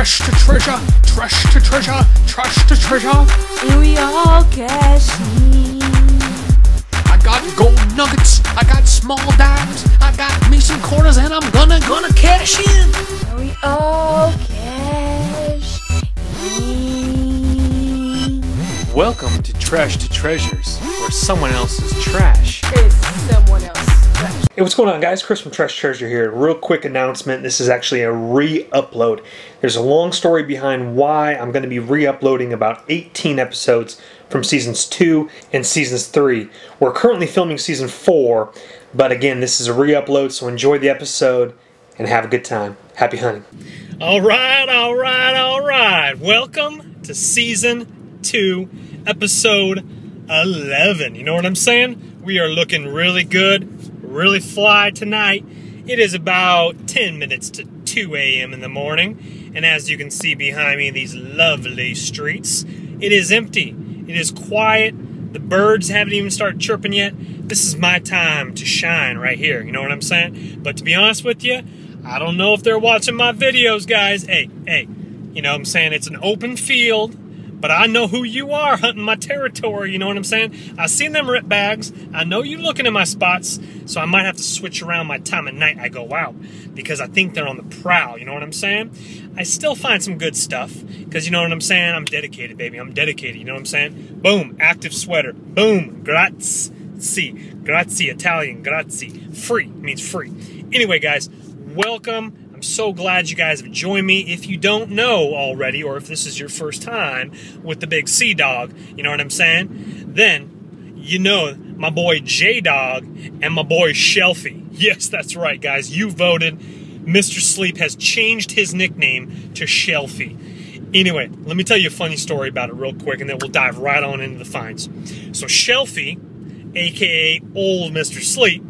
Trash to treasure, trash to treasure, trash to treasure. And we all cashing. I got gold nuggets, I got small dimes, I got me some quarters, and I'm gonna gonna cash in. And we all cash in. Welcome to Trash to Treasures, where someone else's trash. is someone else's trash. Hey, what's going on, guys? Chris from Trash Treasure here. Real quick announcement this is actually a re upload. There's a long story behind why I'm going to be re uploading about 18 episodes from seasons 2 and seasons 3. We're currently filming season 4, but again, this is a re upload, so enjoy the episode and have a good time. Happy hunting. All right, all right, all right. Welcome to season two, episode 11. You know what I'm saying? We are looking really good, really fly tonight. It is about 10 minutes to 2 a.m. in the morning, and as you can see behind me, these lovely streets, it is empty. It is quiet. The birds haven't even started chirping yet. This is my time to shine right here. You know what I'm saying? But to be honest with you, I don't know if they're watching my videos, guys. Hey, hey, you know what I'm saying? It's an open field, but I know who you are hunting my territory. You know what I'm saying? I seen them rip bags. I know you looking at my spots, so I might have to switch around my time of night I go out because I think they're on the prowl. You know what I'm saying? I still find some good stuff because you know what I'm saying? I'm dedicated, baby. I'm dedicated. You know what I'm saying? Boom, active sweater. Boom, grazie. Grazie, Italian, grazie. Free means free. Anyway, guys, welcome. I'm so glad you guys have joined me. If you don't know already, or if this is your first time with the big Sea Dog, you know what I'm saying? Then you know my boy J Dog and my boy Shelfie. Yes, that's right, guys. You voted. Mr. Sleep has changed his nickname to Shelfie. Anyway, let me tell you a funny story about it real quick, and then we'll dive right on into the finds. So Shelfie, aka Old Mr. Sleep,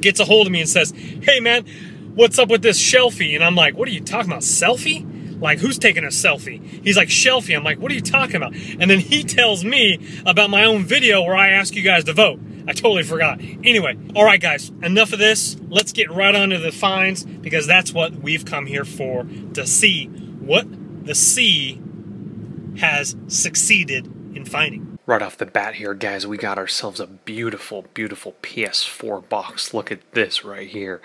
gets a hold of me and says, Hey man, what's up with this Shelfie? And I'm like, What are you talking about? Selfie? Like, who's taking a selfie? He's like, Shelfie. I'm like, What are you talking about? And then he tells me about my own video where I ask you guys to vote. I totally forgot. Anyway, all right, guys, enough of this. Let's get right on to the finds because that's what we've come here for to see what the C has succeeded in finding. Right off the bat here, guys, we got ourselves a beautiful, beautiful PS4 box. Look at this right here.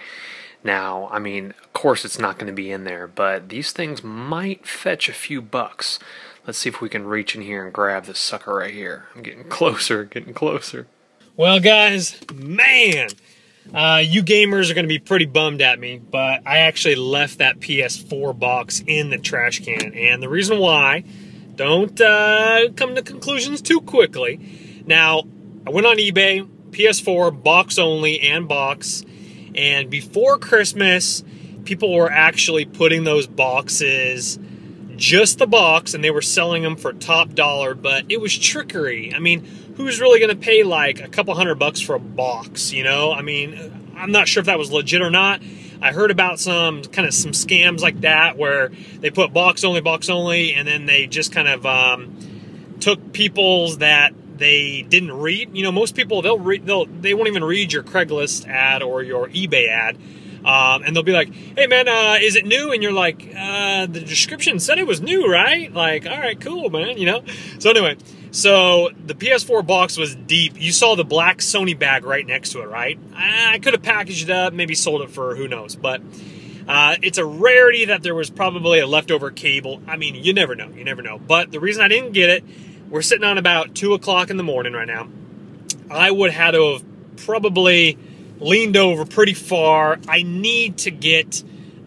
Now, I mean, of course it's not going to be in there, but these things might fetch a few bucks. Let's see if we can reach in here and grab this sucker right here. I'm getting closer, getting closer. Well, guys, man, uh, you gamers are going to be pretty bummed at me, but I actually left that PS4 box in the trash can. And the reason why, don't uh, come to conclusions too quickly. Now, I went on eBay, PS4, box only, and box. And before Christmas, people were actually putting those boxes just the box and they were selling them for top dollar, but it was trickery. I mean, who's really going to pay like a couple hundred bucks for a box, you know? I mean, I'm not sure if that was legit or not. I heard about some kind of some scams like that where they put box only, box only, and then they just kind of um, took people's that they didn't read. You know, most people they'll read they'll they won't even read your Craigslist ad or your eBay ad. Um, and they'll be like, "Hey man, uh, is it new?" And you're like, uh, "The description said it was new, right?" Like, "All right, cool, man," you know. So anyway, so the PS4 box was deep. You saw the black Sony bag right next to it, right? I could have packaged it up, maybe sold it for who knows, but uh, it's a rarity that there was probably a leftover cable. I mean, you never know, you never know. But the reason I didn't get it, we're sitting on about two o'clock in the morning right now. I would have to have probably leaned over pretty far. I need to get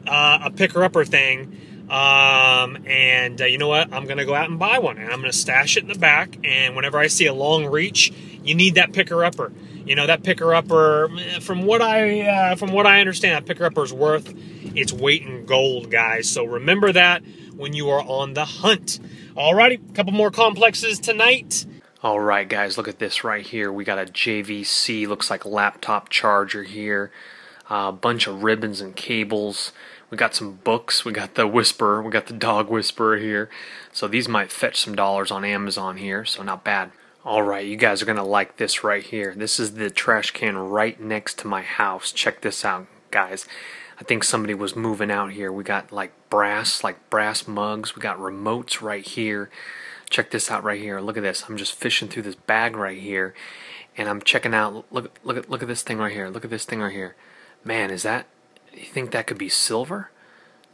uh, a picker-upper thing. Um, and uh, you know what? I'm going to go out and buy one. And I'm going to stash it in the back. And whenever I see a long reach, you need that picker-upper. You know, that picker-upper, from what I uh, from what I understand, that picker-upper is worth its weight in gold, guys. So remember that when you are on the hunt. Alrighty, a couple more complexes tonight. All right, guys, look at this right here. We got a JVC, looks like laptop charger here. A uh, bunch of ribbons and cables. We got some books. We got the Whisperer. We got the Dog Whisperer here. So these might fetch some dollars on Amazon here, so not bad. All right, you guys are going to like this right here. This is the trash can right next to my house. Check this out, guys. I think somebody was moving out here. We got like brass, like brass mugs. We got remotes right here. Check this out right here. Look at this. I'm just fishing through this bag right here, and I'm checking out. Look, look at, look at this thing right here. Look at this thing right here. Man, is that? You think that could be silver?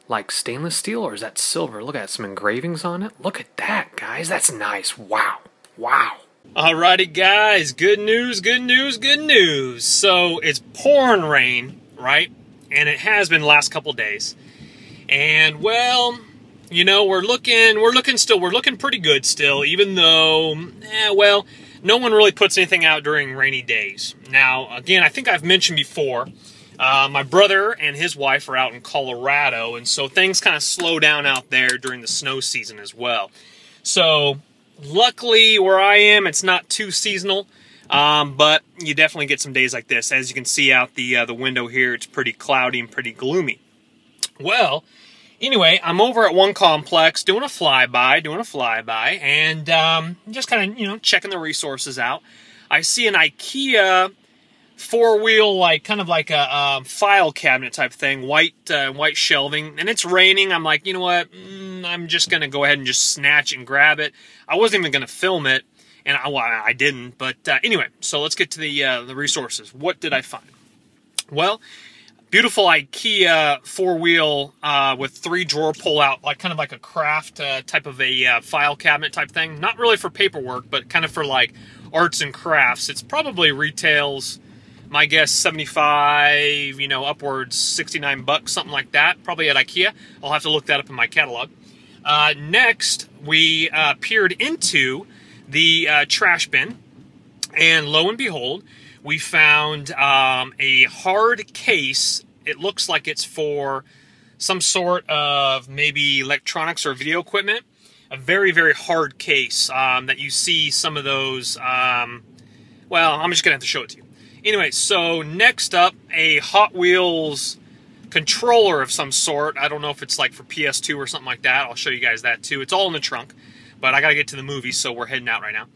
Like stainless steel, or is that silver? Look at some engravings on it. Look at that, guys. That's nice. Wow. Wow. Alrighty, guys. Good news, good news, good news. So it's pouring rain, right? And it has been the last couple days. And well, you know, we're looking, we're looking still, we're looking pretty good still, even though, eh, well, no one really puts anything out during rainy days. Now, again, I think I've mentioned before, uh, my brother and his wife are out in Colorado, and so things kind of slow down out there during the snow season as well. So, luckily, where I am, it's not too seasonal, um, but you definitely get some days like this. As you can see out the uh, the window here, it's pretty cloudy and pretty gloomy. Well, anyway, I'm over at one complex doing a flyby, doing a flyby, and um, just kind of, you know, checking the resources out. I see an IKEA four-wheel, like, kind of like a um, file cabinet type thing, white uh, white shelving, and it's raining. I'm like, you know what, mm, I'm just to go ahead and just snatch and grab it. I wasn't even to film it, and I, well, I didn't, but uh, anyway, so let's get to the, uh, the resources. What did I find? Well, beautiful IKEA four wheel uh, with three drawer pull out, like kind of like a craft uh, type of a uh, file cabinet type thing. Not really for paperwork, but kind of for like arts and crafts. It's probably retails, my guess, 75, you know, upwards 69 bucks, something like that, probably at IKEA. I'll have to look that up in my catalog. Uh, next, we uh, peered into the uh, trash bin, and lo and behold, we found um, a hard case. It looks like it's for some sort of maybe electronics or video equipment. A very, very hard case um, that you see some of those. Um, well, I'm just going to have to show it to you. Anyway, so next up, a Hot Wheels controller of some sort. I don't know if it's like for PS2 or something like that. I'll show you guys that too. It's all in the trunk, but I got to get to the movie, so we're heading out right now.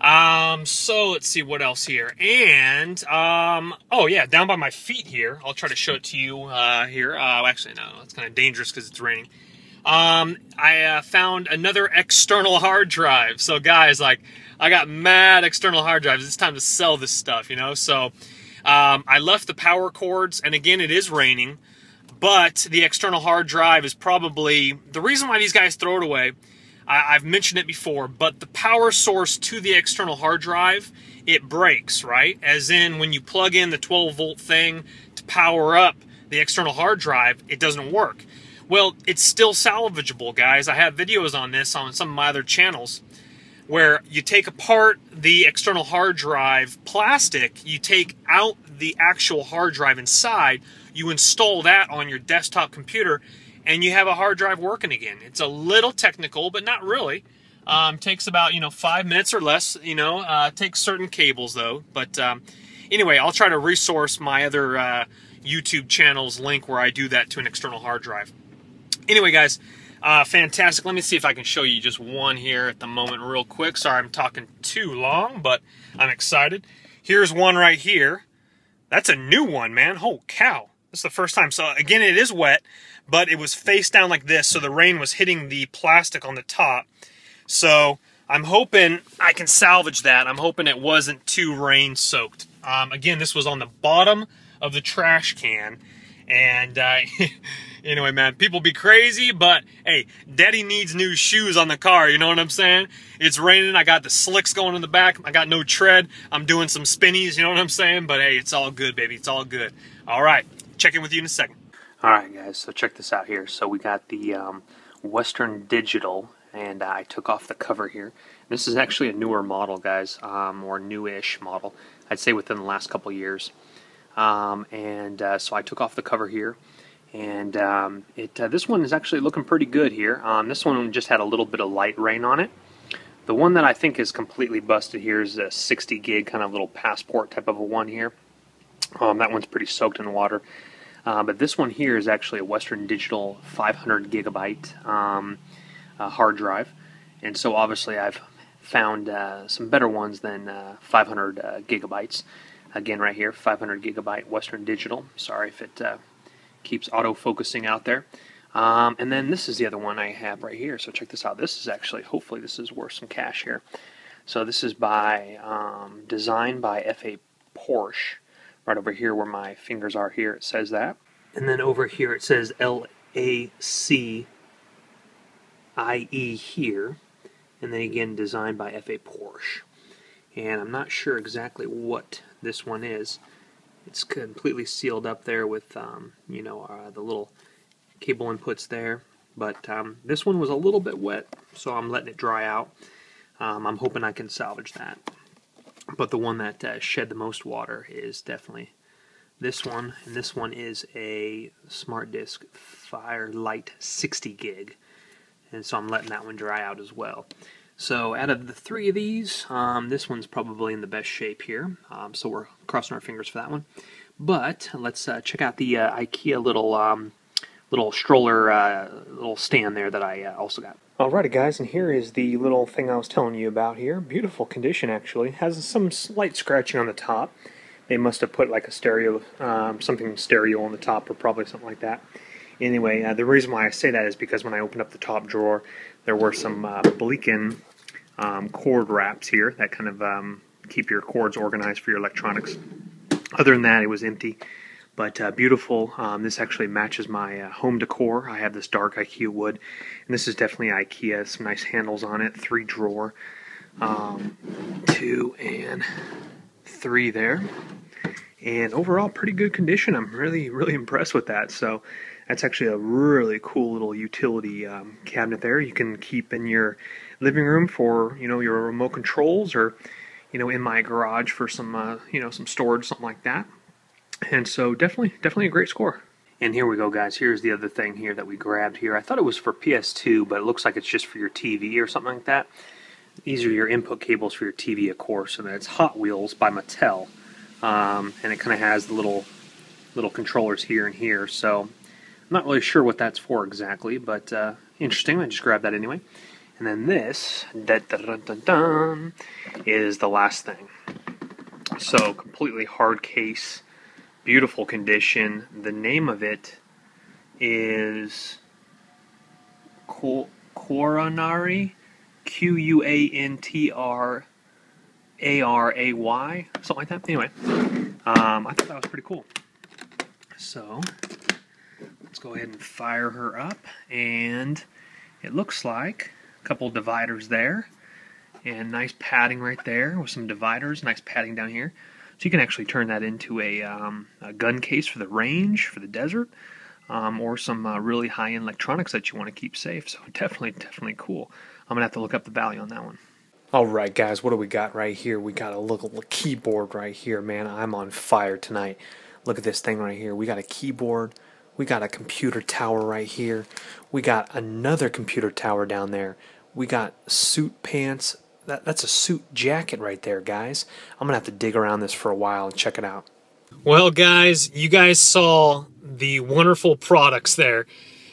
Um, so let's see what else here. And, um, oh yeah, down by my feet here, I'll try to show it to you, uh, here. Uh, actually, no, it's kind of dangerous because it's raining. Um, I uh, found another external hard drive. So guys, like, I got mad external hard drives. It's time to sell this stuff, you know? So, um, I left the power cords, and again, it is raining, but the external hard drive is probably, the reason why these guys throw it away I, have mentioned it before, but the power source to the external hard drive, it breaks, right? As in when you plug in the 12 volt thing to power up the external hard drive, it doesn't work. Well, it's still salvageable, guys. I have videos on this on some of my other channels where you take apart the external hard drive plastic, you take out the actual hard drive inside, you install that on your desktop computer, and you have a hard drive working again. It's a little technical, but not really. Um, takes about you know five minutes or less. You know, uh, takes certain cables though. But um, anyway, I'll try to resource my other uh, YouTube channel's link where I do that to an external hard drive. Anyway, guys, uh, fantastic. Let me see if I can show you just one here at the moment, real quick. Sorry, I'm talking too long, but I'm excited. Here's one right here. That's a new one, man. Oh cow! This is the first time. So again, it is wet but it was face down like this, so the rain was hitting the plastic on the top. So I'm hoping I can salvage that. I'm hoping it wasn't too rain soaked. Um, again, this was on the bottom of the trash can. And uh, anyway, man, people be crazy, but hey, daddy needs new shoes on the car. You know what I'm saying? It's raining. I got the slicks going in the back. I got no tread. I'm doing some spinnies. You know what I'm saying? But hey, it's all good, baby. It's all good. All right. Check in with you in a second. Alright guys, so check this out here. So we got the um, Western Digital, and I took off the cover here. This is actually a newer model, guys, um, or newish model. I'd say within the last couple years. Um, and uh, so I took off the cover here, and um, it uh, this one is actually looking pretty good here. Um, this one just had a little bit of light rain on it. The one that I think is completely busted here is a 60 gig kind of little passport type of a one here. Um, that one's pretty soaked in water. Uh, but this one here is actually a Western Digital 500 gigabyte um, uh, hard drive, and so obviously I've found uh, some better ones than uh, 500 uh, gigabytes. Again, right here, 500 gigabyte Western Digital. Sorry if it keeps auto focusing out there. Um, and then this is the other one I have right here. So check this out. This is actually, hopefully, this is worth some cash here. So this is by um, designed by F.A. Porsche. Right over here where my fingers are here, it says that. And then over here it says L A C I E here. And then again, designed by F.A. Porsche. And I'm not sure exactly what this one is. It's completely sealed up there with, um, you know, uh, the little cable inputs there. But um, this one was a little bit wet, so I'm letting it dry out. Um, I'm hoping I can salvage that. But the one that uh, shed the most water is definitely this one, and this one is a Smart Disk Firelight 60 gig, and so I'm letting that one dry out as well. So out of the three of these, um, this one's probably in the best shape here, um, so we're crossing our fingers for that one. But let's uh, check out the uh, IKEA little um, little stroller uh, little stand there that I uh, also got. Alrighty guys, and here is the little thing I was telling you about here. Beautiful condition actually. Has some slight scratching on the top. They must have put like a stereo, um, something stereo on the top or probably something like that. Anyway, uh, the reason why I say that is because when I opened up the top drawer, there were some uh, um, cord wraps here that kind of um, keep your cords organized for your electronics. Other than that, it was empty but uh, beautiful. Um, this actually matches my uh, home decor. I have this dark IKEA wood, and this is definitely IKEA. Some nice handles on it, three drawer, um, two and three there, and overall pretty good condition. I'm really really impressed with that. So that's actually a really cool little utility um, cabinet there. You can keep in your living room for you know your remote controls or you know in my garage for some uh, you know some storage something like that and so definitely, definitely a great score. And here we go, guys. Here's the other thing here that we grabbed here. I thought it was for PS2, but it looks like it's just for your TV or something like that. These are your input cables for your TV, of course, and then it's Hot Wheels by Mattel. Um, and it kind of has the little little controllers here and here. So I'm not really sure what that's for exactly, but uh, interesting. I just grabbed that anyway. And then this dun, dun, dun, is the last thing. So completely hard case beautiful condition. The name of it is Quantary, Q U A N T R A R A Y, something like that. Anyway, um, I thought that was pretty cool. So let's go ahead and fire her up, and it looks like a couple dividers there, and nice padding right there with some dividers, nice padding down here. So you can actually turn that into a, um, a gun case for the range, for the desert, um, or some uh, really high-end electronics that you want to keep safe. So definitely, definitely cool. I'm gonna have to look up the value on that one. All right, guys, what do we got right here? We got a little keyboard right here, man. I'm on fire tonight. Look at this thing right here. We got a keyboard. We got a computer tower right here. We got another computer tower down there. We got suit pants that, that's a suit jacket right there, guys. I'm going to have to dig around this for a while and check it out. Well, guys, you guys saw the wonderful products there.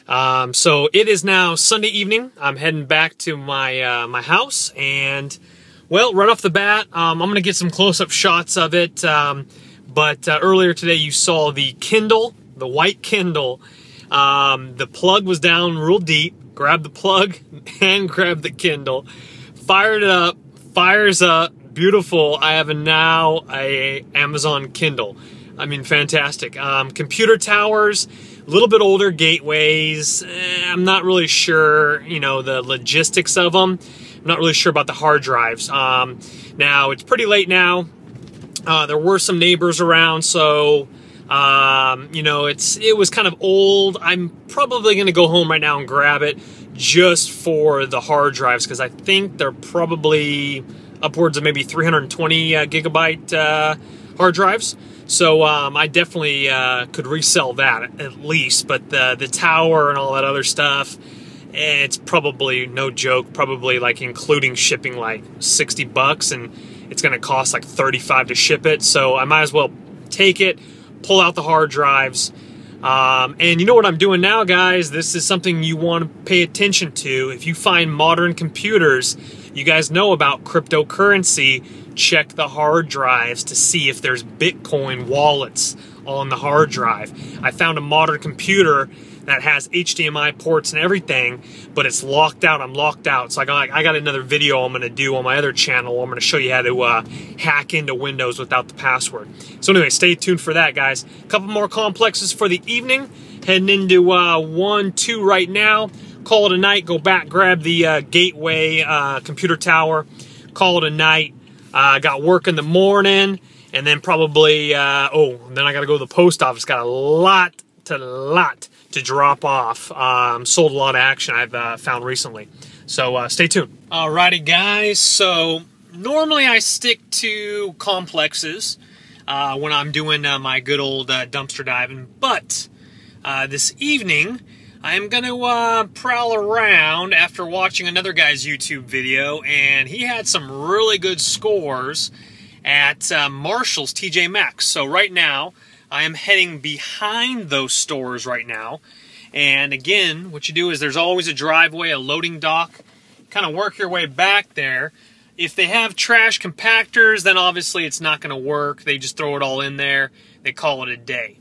Um, so it is now Sunday evening. I'm heading back to my uh, my house, and well, right off the bat, um, I'm gonna get some close-up shots of it. Um, but uh, earlier today, you saw the Kindle, the white Kindle. Um, the plug was down real deep. Grab the plug and grab the Kindle fired it up, fires up, beautiful. I have a now a Amazon Kindle. I mean, fantastic. Um, computer towers, a little bit older gateways. Eh, I'm not really sure, you know, the logistics of them. I'm not really sure about the hard drives. Um, now, it's pretty late now. Uh, there were some neighbors around, so um, you know, it's it was kind of old. I'm probably going to go home right now and grab it just for the hard drives because I think they're probably upwards of maybe 320 uh, gigabyte uh, hard drives. So um, I definitely uh, could resell that at least. But the the tower and all that other stuff, it's probably no joke. Probably like including shipping, like 60 bucks, and it's going to cost like 35 to ship it. So I might as well take it, pull out the hard drives um, and you know what I'm doing now, guys? This is something you want to pay attention to. If you find modern computers, you guys know about cryptocurrency, check the hard drives to see if there's Bitcoin wallets on the hard drive. I found a modern computer that has HDMI ports and everything, but it's locked out. I'm locked out. So I got, I got another video I'm going to do on my other channel. I'm going to show you how to uh, hack into Windows without the password. So anyway, stay tuned for that, guys. A couple more complexes for the evening. Heading into uh, one, two right now. Call it a night. Go back, grab the uh, Gateway uh, computer tower. Call it a night. Uh, got work in the morning, and then probably uh, oh, then I got to go to the post office. Got a lot to lot to drop off. Um, sold a lot of action I've uh, found recently. So uh, stay tuned. Alrighty, guys. So normally I stick to complexes uh, when I'm doing uh, my good old uh, dumpster diving, but uh, this evening I'm going to prowl around after watching another guy's YouTube video, and he had some really good scores at Marshall's TJ Maxx. So right now, I am heading behind those stores right now. And again, what you do is there's always a driveway, a loading dock. Kind of work your way back there. If they have trash compactors, then obviously it's not going to work. They just throw it all in there. They call it a day.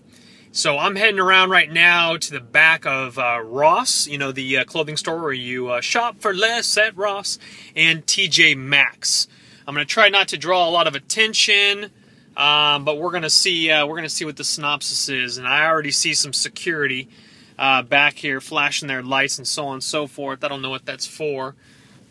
So I'm heading around right now to the back of uh, Ross, you know, the uh, clothing store where you uh, shop for less at Ross, and TJ Maxx. I'm going to try not to draw a lot of attention, um, but we're to see uh, we're to see what the synopsis is, and I already see some security uh, back here flashing their lights and so on and so forth. I don't know what that's for,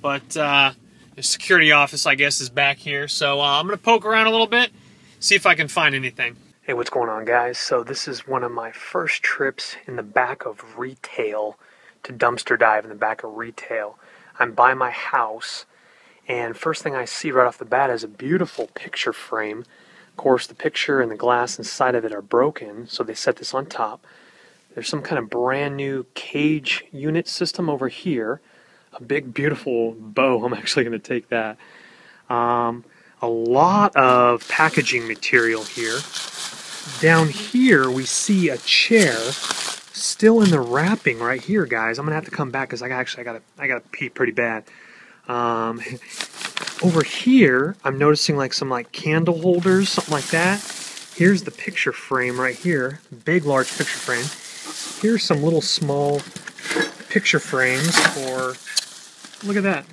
but uh, the security office, I guess, is back here. So I'm going to poke around a little bit, see if I can find anything. Hey, what's going on, guys? So, this is one of my first trips in the back of retail to dumpster dive in the back of retail. I'm by my house, and first thing I see right off the bat is a beautiful picture frame. Of course, the picture and the glass inside of it are broken, so they set this on top. There's some kind of brand new cage unit system over here. A big, beautiful bow. I'm actually going to take that. Um, a lot of packaging material here. Down here, we see a chair still in the wrapping right here, guys. I'm gonna have to come back because I actually I gotta I gotta pee pretty bad. Um, over here, I'm noticing like some like candle holders, something like that. Here's the picture frame right here, big large picture frame. Here's some little small picture frames for. Look at that.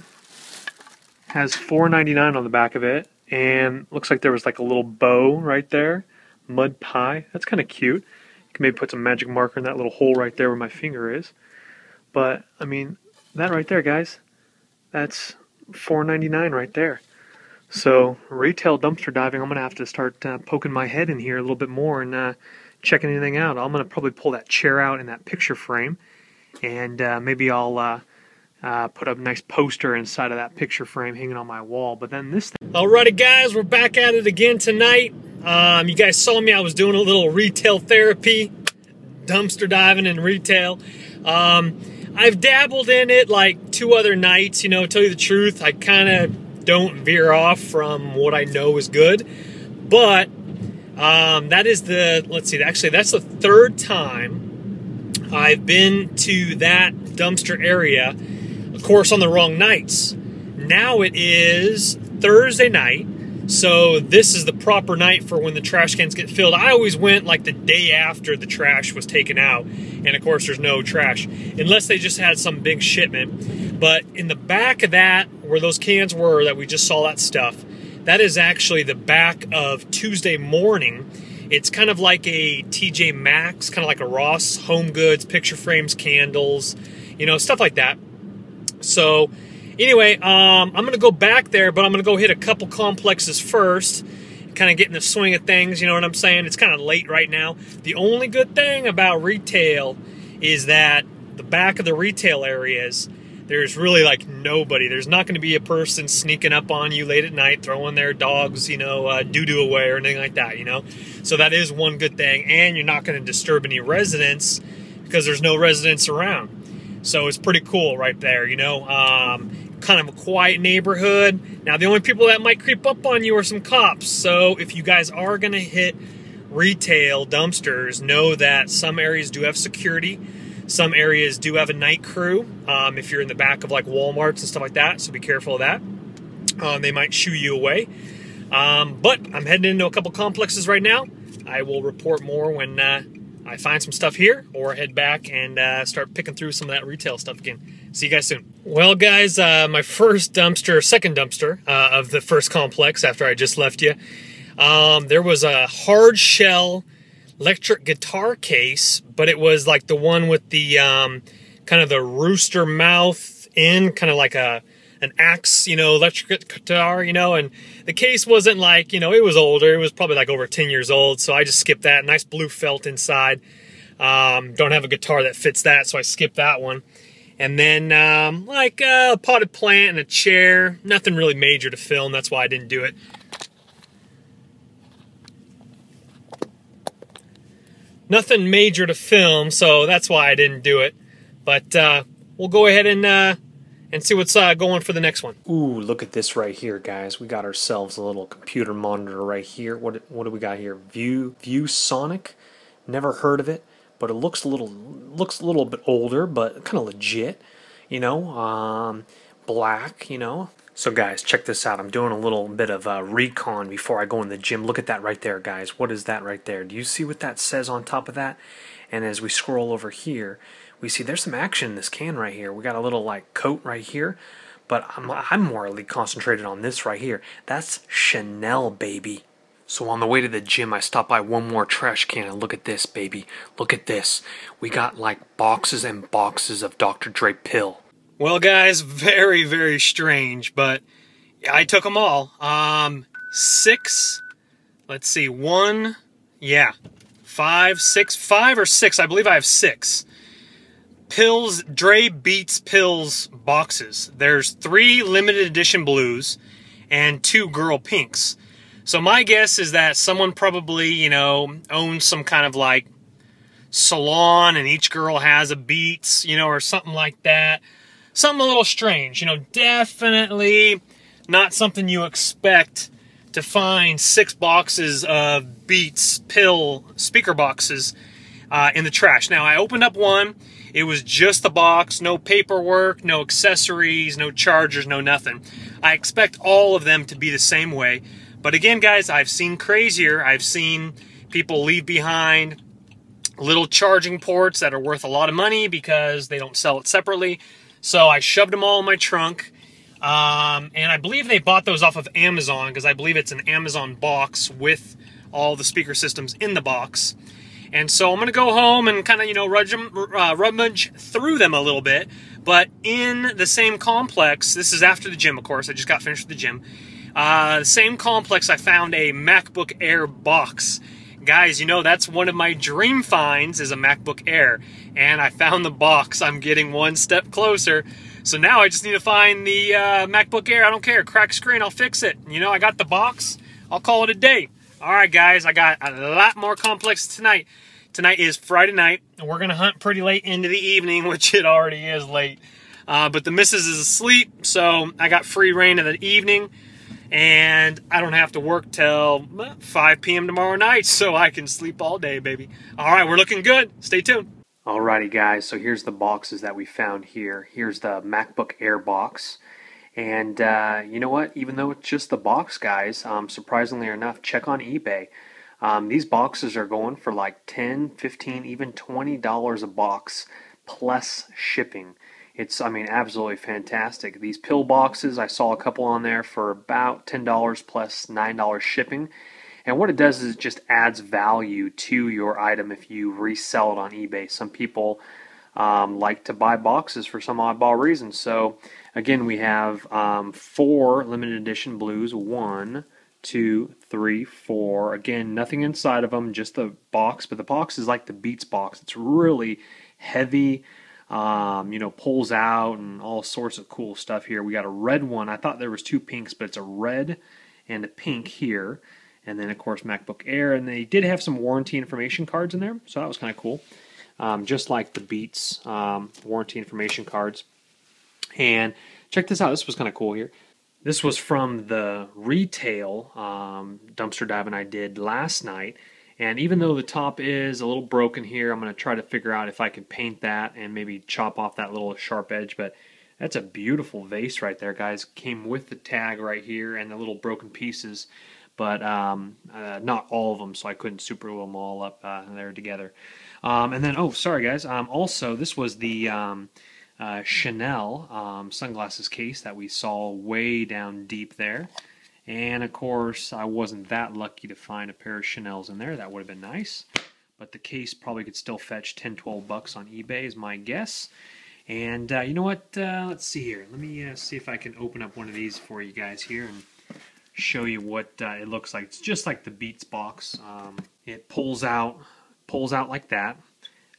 Has $4.99 on the back of it, and looks like there was like a little bow right there mud pie. That's kind of cute. You can maybe put some magic marker in that little hole right there where my finger is. But I mean, that right there, guys, that's $4.99 right there. So retail dumpster diving, I'm gonna have to start uh, poking my head in here a little bit more and uh, checking anything out. I'm gonna probably pull that chair out in that picture frame, and uh, maybe I'll uh, uh, put a nice poster inside of that picture frame hanging on my wall. But then this thing. Alrighty, guys, we're back at it again tonight. Um, you guys saw me, I was doing a little retail therapy, dumpster diving in retail. Um, I've dabbled in it like two other nights, you know, tell you the truth, I kind of don't veer off from what I know is good. But um, that is the, let's see, actually, that's the third time I've been to that dumpster area, of course, on the wrong nights. Now it is Thursday night. So this is the proper night for when the trash cans get filled. I always went like the day after the trash was taken out. And of course there's no trash. Unless they just had some big shipment. But in the back of that, where those cans were that we just saw that stuff, that is actually the back of Tuesday morning. It's kind of like a TJ Maxx, kind of like a Ross Home Goods, picture frames, candles, you know, stuff like that. So Anyway, um, I'm going to go back there, but I'm going to go hit a couple complexes first, kind of get in the swing of things, you know what I'm saying? It's kind of late right now. The only good thing about retail is that the back of the retail areas, there's really like nobody. There's not going to be a person sneaking up on you late at night, throwing their dogs, you know, uh, doo doo away or anything like that, you know? So that is one good thing. And you're not going to disturb any residents because there's no residents around. So it's pretty cool right there, you know. Um, kind of a quiet neighborhood. Now, the only people that might creep up on you are some cops. So if you guys are going to hit retail dumpsters, know that some areas do have security. Some areas do have a night crew um, if you're in the back of like Walmarts and stuff like that. So be careful of that. Um, they might shoo you away. Um, but I'm heading into a couple complexes right now. I will report more when uh, I find some stuff here or head back and uh, start picking through some of that retail stuff again. See you guys soon. Well, guys, uh, my first dumpster, second dumpster uh, of the first complex after I just left you, um, there was a hard shell electric guitar case, but it was like the one with the um, kind of the rooster mouth in, kind of like a an axe, you know, electric guitar, you know, and the case wasn't like, you know, it was older. It was probably like over 10 years old. So I just skipped that. Nice blue felt inside. Um, don't have a guitar that fits that, so I skipped that one. And then um, like a potted plant and a chair. Nothing really major to film. That's why I didn't do it. Nothing major to film, so that's why I didn't do it. But uh, we'll go ahead and uh, and see what's uh, going for the next one. Ooh, look at this right here, guys. We got ourselves a little computer monitor right here. What what do we got here? View ViewSonic. Never heard of it, but it looks a little looks a little bit older, but kind of legit. You know, um, black. You know. So guys, check this out. I'm doing a little bit of uh, recon before I go in the gym. Look at that right there, guys. What is that right there? Do you see what that says on top of that? And as we scroll over here, we see there's some action in this can right here. We got a little like coat right here, but I'm, I'm morally concentrated on this right here. That's Chanel, baby. So on the way to the gym, I stopped by one more trash can and look at this, baby. Look at this. We got like boxes and boxes of Dr. Dre pill. Well, guys, very, very strange, but I took them all. Um, six, let's see, one, yeah, five, six, five or six. I believe I have six. Pills, Dre Beats Pills boxes. There's three limited edition blues and two girl pinks. So my guess is that someone probably, you know, owns some kind of like salon and each girl has a Beats, you know, or something like that something a little strange. You know, definitely not something you expect to find six boxes of Beats pill speaker boxes uh, in the trash. Now, I opened up one. It was just the box, no paperwork, no accessories, no chargers, no nothing. I expect all of them to be the same way. But again, guys, I've seen crazier. I've seen people leave behind little charging ports that are worth a lot of money because they don't sell it separately. So I shoved them all in my trunk. Um, and I believe they bought those off of Amazon because I believe it's an Amazon box with all the speaker systems in the box. And so I'm going to go home and kind of, you know, uh, rummage through them a little bit. But in the same complex, this is after the gym, of course. I just got finished with the gym. Uh, same complex, I found a MacBook Air box. Guys, you know, that's one of my dream finds is a MacBook Air. And I found the box. I'm getting one step closer. So now I just need to find the uh, MacBook Air. I don't care. Crack screen, I'll fix it. You know, I got the box. I'll call it a day. All right, guys, I got a lot more complex tonight. Tonight is Friday night, and we're going to hunt pretty late into the evening, which it already is late. Uh, but the missus is asleep, so I got free reign of the evening and I don't have to work till 5 p.m. tomorrow night, so I can sleep all day, baby. All right, we're looking good. Stay tuned. Alrighty, guys. So here's the boxes that we found here. Here's the MacBook Air box. And uh, you know what? Even though it's just the box, guys, um, surprisingly enough, check on eBay. Um, these boxes are going for like 10 15 even $20 a box plus shipping. It's, I mean, absolutely fantastic. These pill boxes, I saw a couple on there for about $10 plus $9 shipping. And what it does is it just adds value to your item if you resell it on eBay. Some people um, like to buy boxes for some oddball reason. So, again, we have um, four limited edition blues. One, two, three, four. Again, nothing inside of them, just the box. But the box is like the Beats box. It's really heavy um, you know, pulls out and all sorts of cool stuff here. We got a red one. I thought there was two pinks, but it's a red and a pink here. And then, of course, MacBook Air. And they did have some warranty information cards in there, so that was kind of cool. Um, just like the Beats um, warranty information cards. And check this out. This was kind of cool here. This was from the retail um, dumpster diving I did last night. And even though the top is a little broken here, I'm going to try to figure out if I can paint that and maybe chop off that little sharp edge. But that's a beautiful vase right there, guys. Came with the tag right here and the little broken pieces. but um, uh, not all of them, so I couldn't super glue them all up uh, there together. Um, and then, oh, sorry guys. Um, also, this was the um, uh, Chanel um, sunglasses case that we saw way down deep there. And of course, I wasn't that lucky to find a pair of Chanel's in there. That would have been nice. But the case probably could still fetch 10, 12 bucks on eBay, is my guess. And uh, you know what? Uh, let's see here. Let me uh, see if I can open up one of these for you guys here and show you what uh, it looks like. It's just like the Beats box. Um, it pulls out, pulls out like that,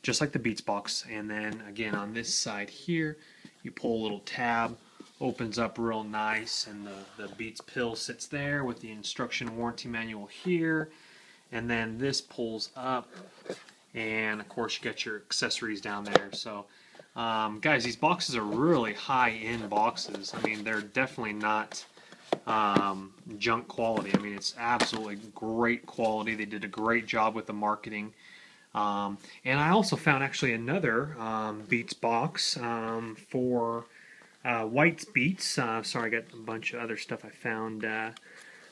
just like the Beats box. And then again on this side here, you pull a little tab, opens up real nice, and the, the Beats pill sits there with the instruction warranty manual here. And then this pulls up, and of course you got your accessories down there. So um, guys, these boxes are really high-end boxes. I mean, they're definitely not um, junk quality. I mean, it's absolutely great quality. They did a great job with the marketing. Um, and I also found actually another um, Beats box um, for uh, White's Beats. Uh, sorry, I got a bunch of other stuff I found uh,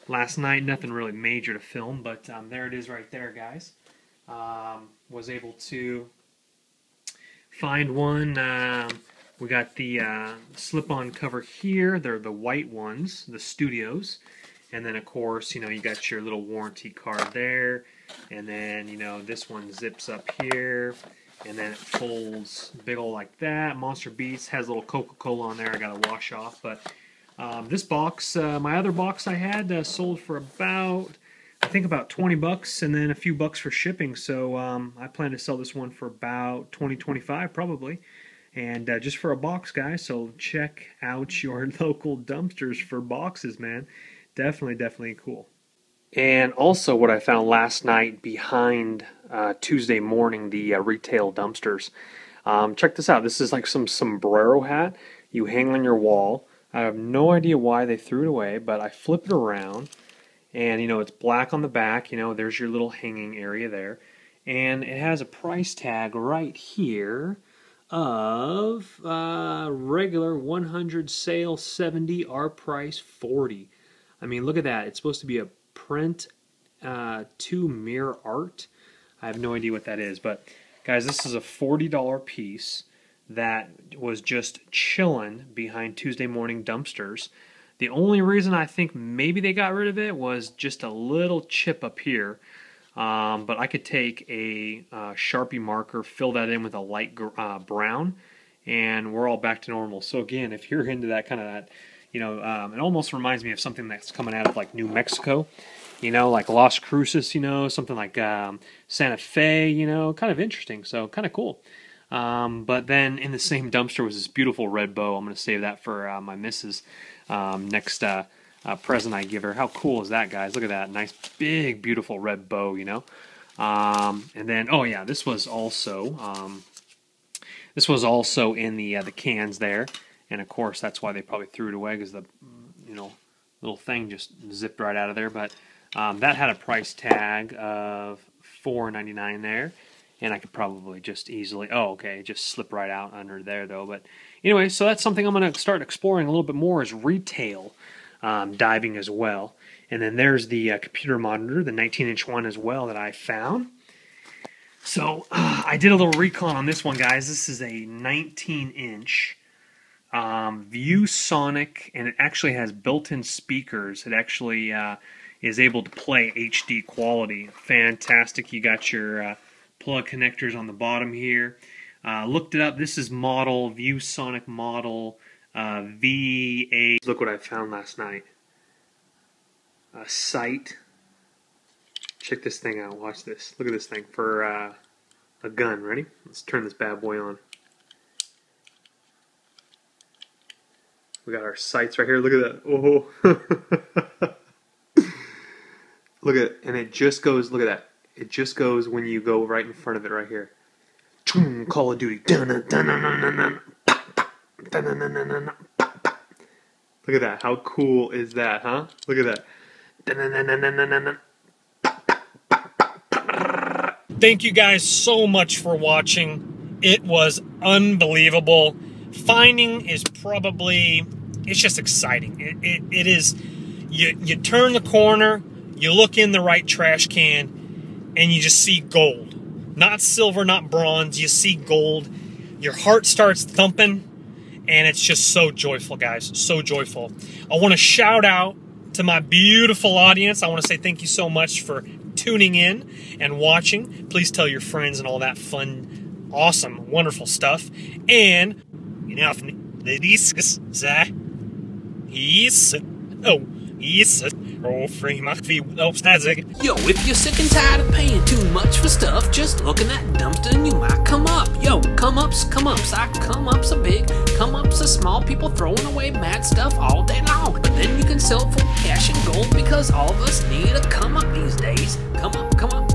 last night. Nothing really major to film, but um, there it is right there, guys. Um, was able to find one. Um, we got the uh, slip-on cover here. They're the white ones, the Studios. And then, of course, you know, you got your little warranty card there. And then, you know, this one zips up here. And then it folds big ol' like that. Monster Beats has a little Coca-Cola on there I got to wash off. But um, this box, uh, my other box I had, uh, sold for about, I think about 20 bucks and then a few bucks for shipping. So um, I plan to sell this one for about 20, 25 probably. And uh, just for a box, guys. So check out your local dumpsters for boxes, man. Definitely, definitely cool. And also, what I found last night behind uh, Tuesday morning, the uh, retail dumpsters. Um, check this out. This is like some sombrero hat you hang on your wall. I have no idea why they threw it away, but I flip it around, and you know it's black on the back. You know, there's your little hanging area there, and it has a price tag right here of uh, regular 100 sale 70 our price 40 i mean look at that it's supposed to be a print uh, to mirror art. I have no idea what that is but guys this is a $40 piece that was just chilling behind tuesday morning dumpsters. The only reason i think maybe they got rid of it was just a little chip up here. Um, but I could take a uh, Sharpie marker, fill that in with a light uh, brown, and we're all back to normal. So again, if you're into that kind of that, you know, um, it almost reminds me of something that's coming out of like New Mexico, you know, like Las Cruces, you know, something like um, Santa Fe, you know, kind of interesting. So kind of cool. Um, but then in the same dumpster was this beautiful red bow. I'm going to save that for uh, my missus um, next uh, uh, present I give her. How cool is that, guys? Look at that nice, big, beautiful red bow. You know, um, and then oh yeah, this was also um, this was also in the uh, the cans there, and of course that's why they probably threw it away because the you know little thing just zipped right out of there. But um, that had a price tag of four ninety nine there, and I could probably just easily oh okay just slip right out under there though. But anyway, so that's something I'm going to start exploring a little bit more is retail um, diving as well. And then there's the uh, computer monitor, the 19 inch one as well that I found. So uh, I did a little recon on this one, guys. This is a 19 inch um, ViewSonic, and it actually has built-in speakers. It actually uh, is able to play HD quality. Fantastic. You got your uh, plug connectors on the bottom here. Uh, looked it up. This is model ViewSonic model uh, VA. Look what I found last night. A sight. Check this thing out. Watch this. Look at this thing for uh, a gun. Ready? Let's turn this bad boy on. We got our sights right here. Look at that. Oh. look at. And it just goes, look at that. It just goes when you go right in front of it right here. Call of Duty. Look at that. How cool is that, huh? Look at that. Thank you guys so much for watching. It was unbelievable. Finding is probably, it's just exciting. It, it, it is, you, you turn the corner, you look in the right trash can and you just see gold. Not silver, not bronze, you see gold. Your heart starts thumping and it's just so joyful, guys. So joyful. I want to shout out to my beautiful audience. I want to say thank you so much for tuning in and watching. Please tell your friends and all that fun, awesome, wonderful stuff. And, you know, ladies, yes, oh, yes, oh, free feet, oh, static. Yo, if you're sick and tired of paying too much for stuff, just look in that dumpster and you might come up. Yo, come ups, come ups. I come ups are big, come ups are small. People throwing away mad stuff all day long. But then you can sell for cash and gold because all of us need a come up these days. Come up, come up,